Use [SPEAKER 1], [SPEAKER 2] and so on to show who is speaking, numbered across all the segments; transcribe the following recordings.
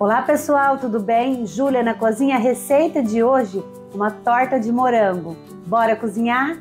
[SPEAKER 1] Olá pessoal, tudo bem? Júlia na cozinha, receita de hoje, uma torta de morango. Bora cozinhar?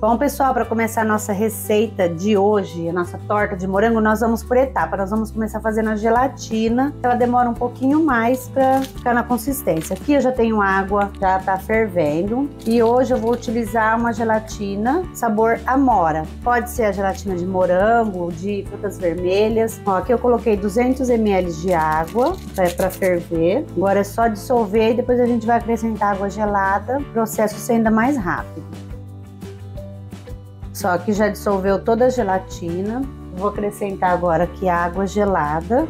[SPEAKER 1] Bom, pessoal, para começar a nossa receita de hoje, a nossa torta de morango, nós vamos por etapa. Nós vamos começar fazendo a gelatina. Ela demora um pouquinho mais para ficar na consistência. Aqui eu já tenho água, já tá fervendo. E hoje eu vou utilizar uma gelatina sabor amora. Pode ser a gelatina de morango, de frutas vermelhas. Ó, aqui eu coloquei 200 ml de água para ferver. Agora é só dissolver e depois a gente vai acrescentar água gelada. O processo ser ainda mais rápido. Só que já dissolveu toda a gelatina. Vou acrescentar agora aqui água gelada.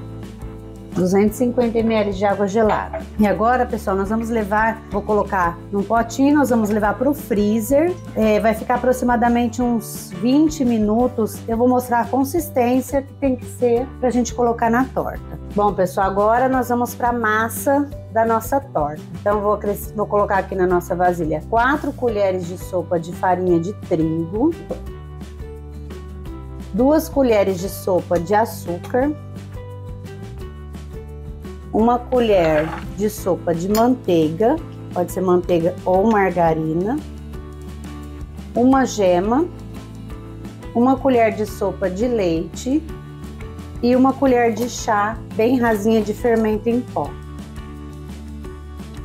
[SPEAKER 1] 250 ml de água gelada. E agora, pessoal, nós vamos levar, vou colocar num potinho, nós vamos levar para o freezer. É, vai ficar aproximadamente uns 20 minutos. Eu vou mostrar a consistência que tem que ser para a gente colocar na torta. Bom, pessoal, agora nós vamos para a massa da nossa torta. Então, vou, vou colocar aqui na nossa vasilha 4 colheres de sopa de farinha de trigo, 2 colheres de sopa de açúcar, uma colher de sopa de manteiga, pode ser manteiga ou margarina, uma gema, uma colher de sopa de leite e uma colher de chá bem rasinha de fermento em pó.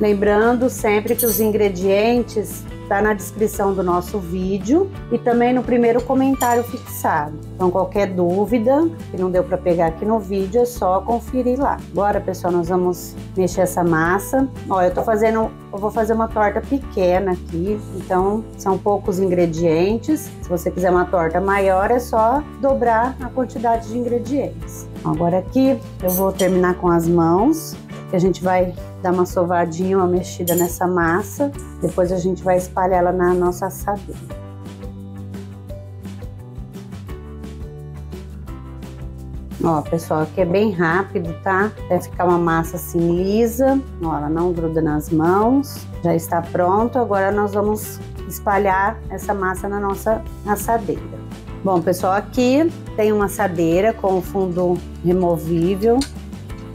[SPEAKER 1] Lembrando sempre que os ingredientes está na descrição do nosso vídeo e também no primeiro comentário fixado. Então qualquer dúvida que não deu para pegar aqui no vídeo é só conferir lá. Agora, pessoal, nós vamos mexer essa massa. Ó, eu tô fazendo, eu vou fazer uma torta pequena aqui, então são poucos ingredientes. Se você quiser uma torta maior, é só dobrar a quantidade de ingredientes. Agora aqui eu vou terminar com as mãos que a gente vai dar uma sovadinha, uma mexida nessa massa. Depois a gente vai espalhar ela na nossa assadeira. Ó, pessoal, aqui é bem rápido, tá? Vai ficar uma massa assim lisa. Ó, ela não gruda nas mãos. Já está pronto. Agora nós vamos espalhar essa massa na nossa assadeira. Bom, pessoal, aqui tem uma assadeira com fundo removível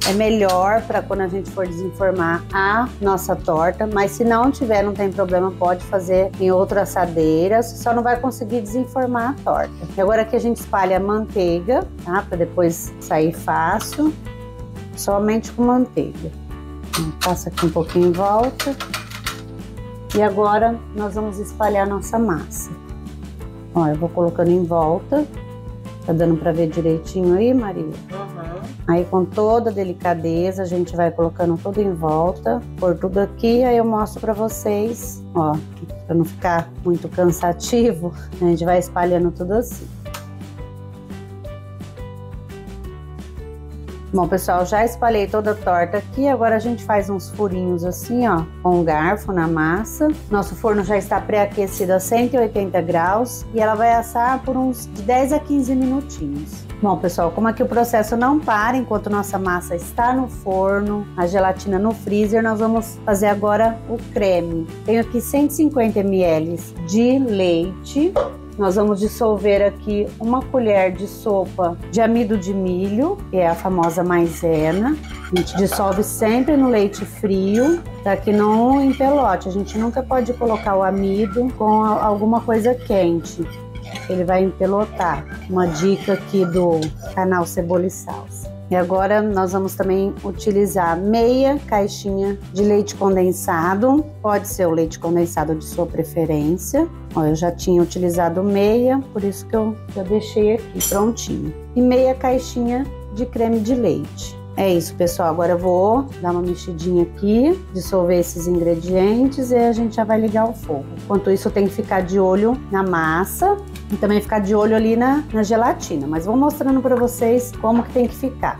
[SPEAKER 1] é melhor para quando a gente for desenformar a nossa torta, mas se não tiver, não tem problema, pode fazer em outra assadeira, só não vai conseguir desenformar a torta. E agora aqui a gente espalha a manteiga, tá? Para depois sair fácil, somente com manteiga. Passa aqui um pouquinho em volta. E agora nós vamos espalhar nossa massa. Ó, eu vou colocando em volta. Tá dando para ver direitinho aí, Maria? Aí com toda delicadeza a gente vai colocando tudo em volta, por tudo aqui, aí eu mostro para vocês, ó, para não ficar muito cansativo, a gente vai espalhando tudo assim. Bom, pessoal, já espalhei toda a torta aqui. Agora a gente faz uns furinhos assim, ó, com um garfo na massa. Nosso forno já está pré-aquecido a 180 graus e ela vai assar por uns 10 a 15 minutinhos. Bom, pessoal, como aqui o processo não para enquanto nossa massa está no forno, a gelatina no freezer, nós vamos fazer agora o creme. Tenho aqui 150 ml de leite, nós vamos dissolver aqui uma colher de sopa de amido de milho, que é a famosa maisena. A gente dissolve sempre no leite frio, para que não empelote. A gente nunca pode colocar o amido com alguma coisa quente. Ele vai empelotar. Uma dica aqui do canal Cebola e Salsa. E agora nós vamos também utilizar meia caixinha de leite condensado. Pode ser o leite condensado de sua preferência. Ó, eu já tinha utilizado meia, por isso que eu já deixei aqui prontinho. E meia caixinha de creme de leite. É isso, pessoal. Agora eu vou dar uma mexidinha aqui, dissolver esses ingredientes e a gente já vai ligar o fogo. Enquanto isso, tem que ficar de olho na massa e também ficar de olho ali na, na gelatina. Mas vou mostrando para vocês como que tem que ficar.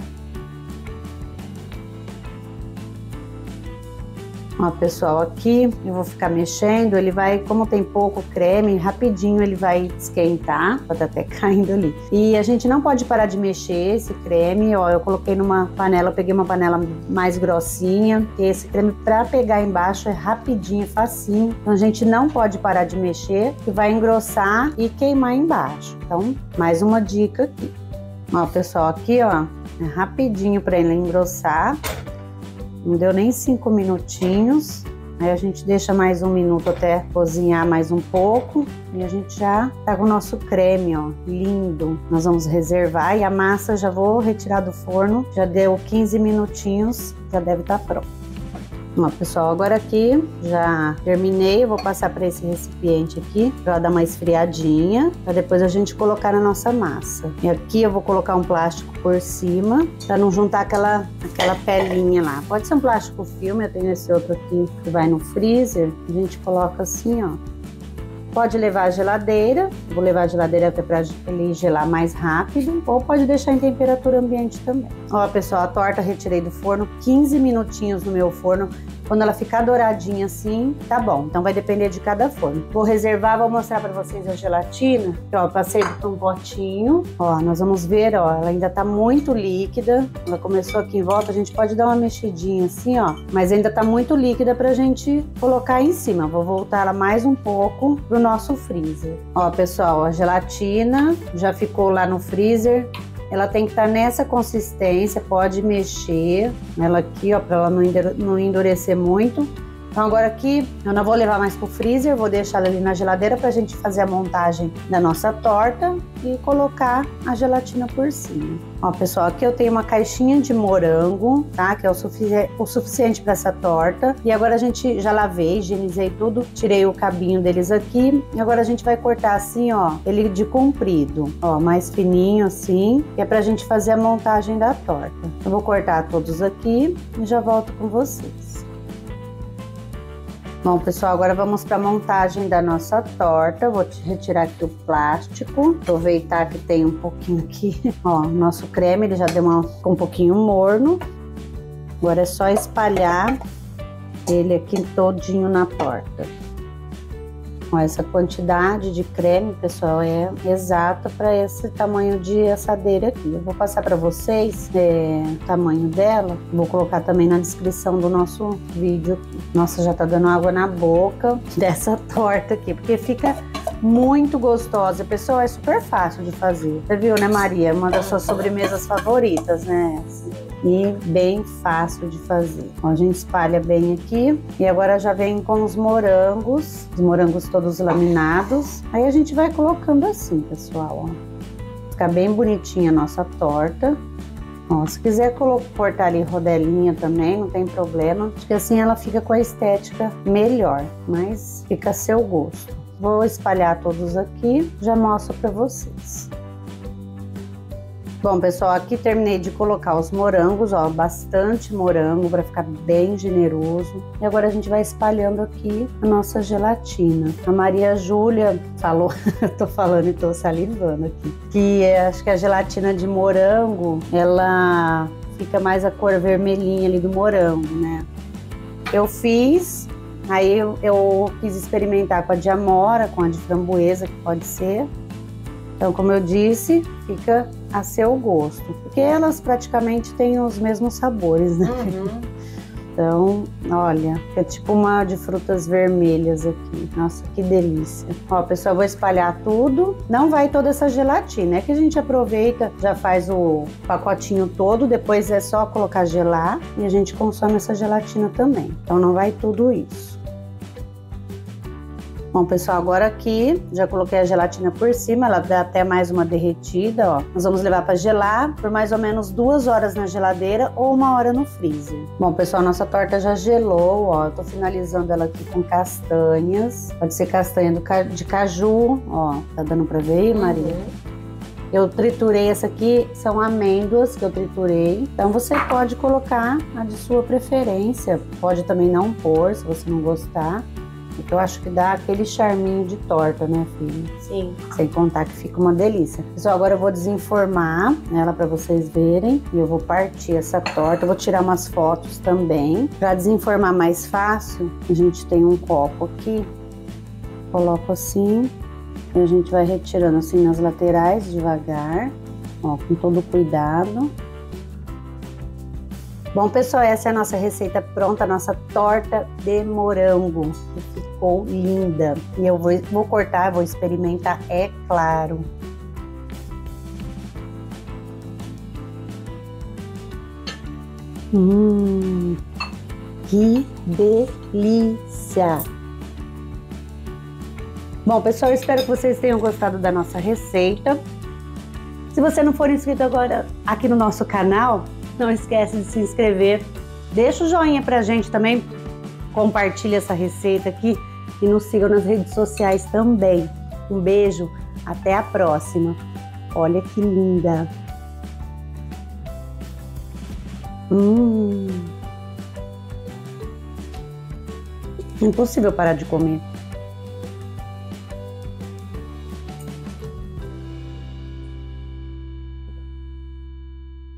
[SPEAKER 1] Ó, pessoal, aqui eu vou ficar mexendo, ele vai, como tem pouco creme, rapidinho ele vai esquentar, pode até caindo ali. E a gente não pode parar de mexer esse creme, ó, eu coloquei numa panela, peguei uma panela mais grossinha, esse creme para pegar embaixo é rapidinho, é facinho, então a gente não pode parar de mexer, que vai engrossar e queimar embaixo. Então, mais uma dica aqui. Ó, pessoal, aqui, ó, é rapidinho para ele engrossar. Não deu nem cinco minutinhos. Aí a gente deixa mais um minuto até cozinhar mais um pouco e a gente já tá com o nosso creme, ó, lindo. Nós vamos reservar e a massa já vou retirar do forno. Já deu 15 minutinhos, já deve estar tá pronto. Ó, pessoal, agora aqui já terminei, eu vou passar para esse recipiente aqui para dar uma esfriadinha, para depois a gente colocar na nossa massa. E aqui eu vou colocar um plástico por cima, para não juntar aquela, aquela pelinha lá. Pode ser um plástico filme, eu tenho esse outro aqui que vai no freezer, a gente coloca assim, ó. Pode levar à geladeira, vou levar à geladeira até para ele gelar mais rápido, ou pode deixar em temperatura ambiente também. Ó, pessoal, a torta retirei do forno, 15 minutinhos no meu forno. Quando ela ficar douradinha assim, tá bom. Então vai depender de cada forno. Vou reservar, vou mostrar para vocês a gelatina. Ó, passei por um potinho. Ó, nós vamos ver, ó, ela ainda tá muito líquida. Ela começou aqui em volta, a gente pode dar uma mexidinha assim, ó. Mas ainda tá muito líquida pra gente colocar em cima. Vou voltar ela mais um pouco pro nosso freezer. Ó, pessoal, a gelatina já ficou lá no freezer ela tem que estar tá nessa consistência, pode mexer ela aqui, ó, para ela não endurecer muito. Então agora aqui eu não vou levar mais pro freezer, vou deixar ela ali na geladeira para a gente fazer a montagem da nossa torta e colocar a gelatina por cima. Ó, pessoal, aqui eu tenho uma caixinha de morango, tá? Que é o, sufici o suficiente para essa torta. E agora a gente já lavei, higienizei tudo, tirei o cabinho deles aqui. E agora a gente vai cortar assim, ó, ele de comprido, ó, mais fininho assim, que é pra gente fazer a montagem da torta. Eu vou cortar todos aqui e já volto com vocês. Bom, pessoal, agora vamos para a montagem da nossa torta. Vou retirar aqui o plástico, aproveitar que tem um pouquinho aqui. Ó, nosso creme ele já deu uma, um pouquinho morno. Agora é só espalhar ele aqui todinho na torta com essa quantidade de creme, pessoal, é exata para esse tamanho de assadeira aqui. Eu vou passar para vocês é, o tamanho dela, vou colocar também na descrição do nosso vídeo. Nossa, já tá dando água na boca dessa torta aqui, porque fica muito gostosa. Pessoal, é super fácil de fazer. Você viu, né, Maria? Uma das suas sobremesas favoritas, né? E bem fácil de fazer. Ó, a gente espalha bem aqui e agora já vem com os morangos, os morangos todos laminados. Aí a gente vai colocando assim, pessoal, ó. Fica bem bonitinha a nossa torta. Ó, se quiser cortar ali rodelinha também, não tem problema. Acho que assim ela fica com a estética melhor, mas fica a seu gosto. Vou espalhar todos aqui, já mostro para vocês. Bom, pessoal, aqui terminei de colocar os morangos, ó, bastante morango para ficar bem generoso. E agora a gente vai espalhando aqui a nossa gelatina. A Maria Júlia falou, tô falando e tô salivando aqui, que é, acho que a gelatina de morango, ela fica mais a cor vermelhinha ali do morango, né? Eu fiz, aí eu, eu quis experimentar com a de amora, com a de framboesa, que pode ser. Então, como eu disse, fica a seu gosto, porque elas praticamente têm os mesmos sabores, né? Uhum. Então, olha, é tipo uma de frutas vermelhas aqui. Nossa, que delícia. Ó, pessoal, vou espalhar tudo. Não vai toda essa gelatina. É que a gente aproveita, já faz o pacotinho todo, depois é só colocar gelar e a gente consome essa gelatina também. Então, não vai tudo isso. Bom, pessoal, agora aqui já coloquei a gelatina por cima, ela dá até mais uma derretida, ó. Nós vamos levar para gelar por mais ou menos duas horas na geladeira ou uma hora no freezer. Bom, pessoal, nossa torta já gelou, ó. Eu tô finalizando ela aqui com castanhas. Pode ser castanha de caju, ó. Tá dando para ver aí, Maria? Uhum. Eu triturei essa aqui, são amêndoas que eu triturei. Então você pode colocar a de sua preferência. Pode também não pôr, se você não gostar. Porque eu acho que dá aquele charminho de torta, né, filha?
[SPEAKER 2] Sim.
[SPEAKER 1] Sem contar que fica uma delícia. Pessoal, agora eu vou desenformar ela para vocês verem. E eu vou partir essa torta. Eu vou tirar umas fotos também. Para desenformar mais fácil, a gente tem um copo aqui. Coloco assim. E a gente vai retirando assim nas laterais devagar. Ó, com todo cuidado. Bom, pessoal, essa é a nossa receita pronta, a nossa torta de morango, que ficou linda. E eu vou, vou cortar, vou experimentar, é claro. Hum, que delícia! Bom, pessoal, espero que vocês tenham gostado da nossa receita. Se você não for inscrito agora aqui no nosso canal, não esquece de se inscrever. Deixa o joinha pra gente também. Compartilha essa receita aqui e nos sigam nas redes sociais também. Um beijo, até a próxima. Olha que linda. Hum. Impossível parar de comer.